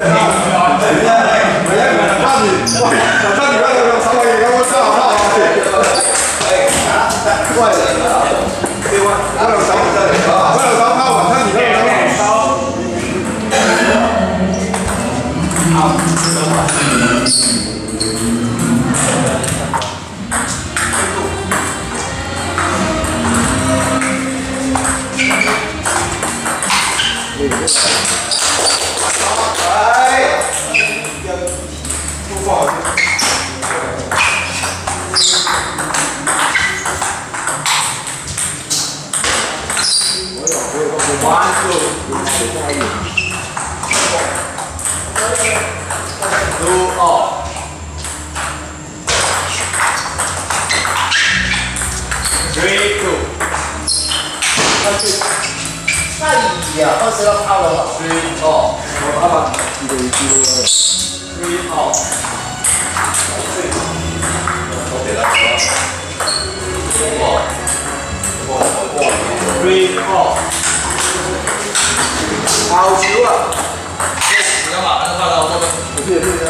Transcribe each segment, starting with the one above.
哎呀，二十要抛了，对哦，我阿爸一个一个了，对哦，我给他说，我我我我，three four，好球啊！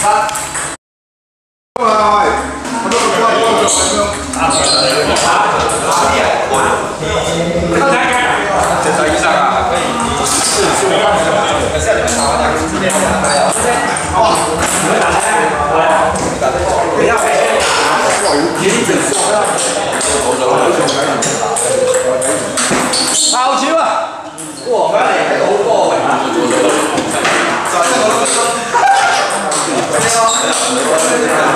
不要！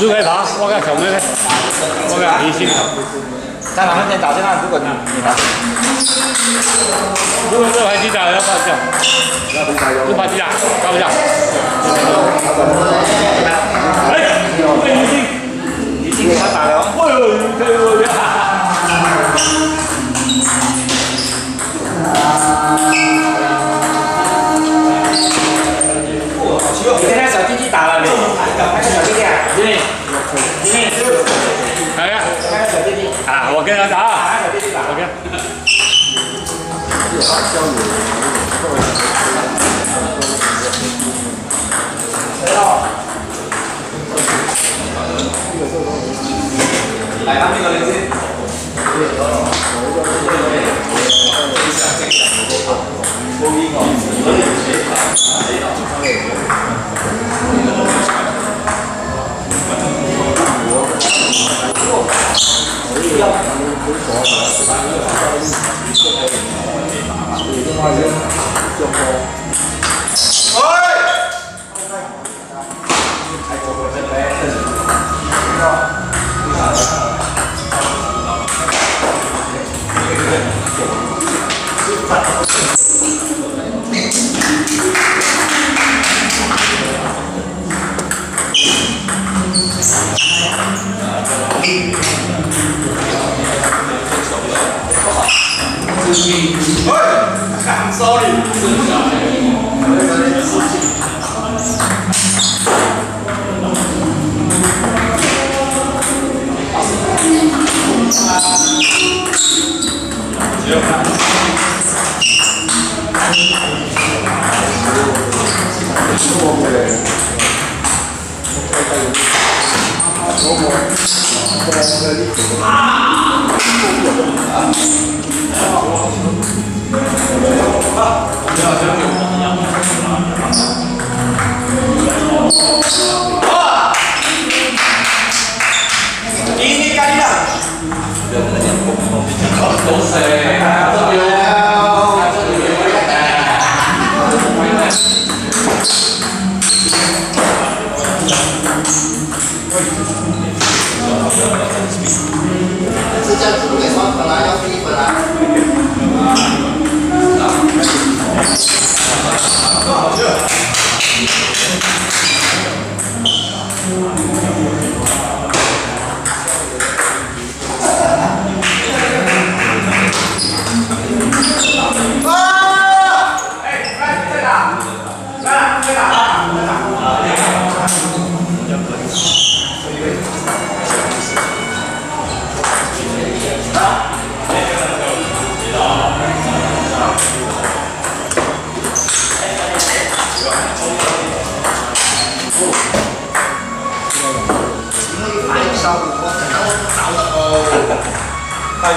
入开打，我个球妹妹，我个微信啊。在哪方打进来？如果你，如果这盘机打要发球，不发机打，发不下。哎，微信，微信他打了，哎呦，可以我呀。Okay. Lại bắt mình lên đi OK。来，他那个 혹시 어이! 쏘리! 아!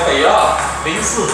北啊零四。